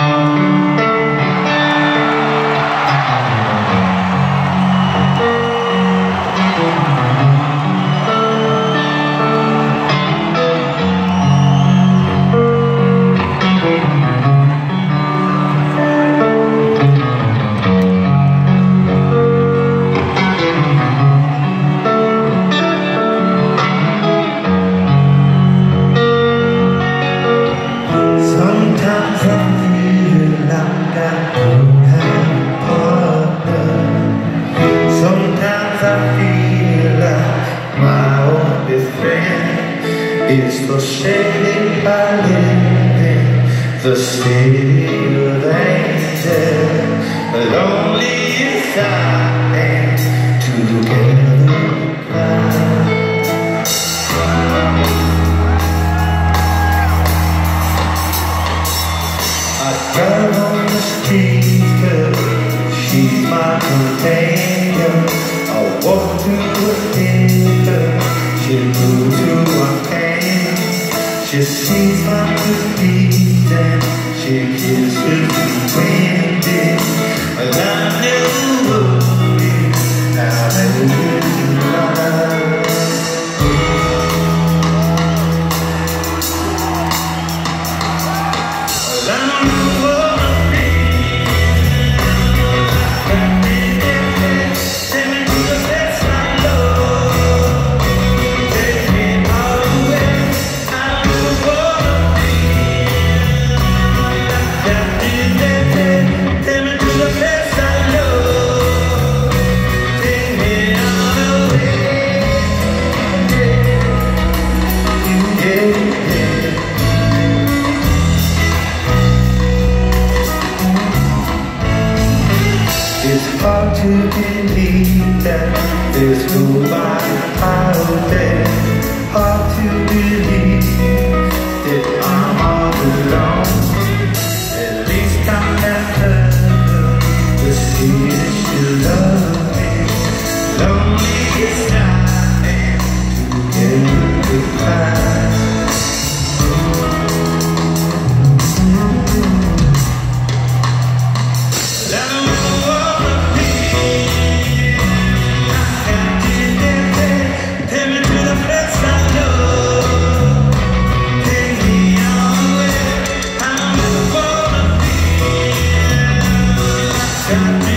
Amen. Is frustrated by living the city of angels. Lonely inside and together I drive on the street cause she's my companion. Sees my defeat and she hard to believe that there's nobody out there Yeah.